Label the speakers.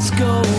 Speaker 1: Let's go.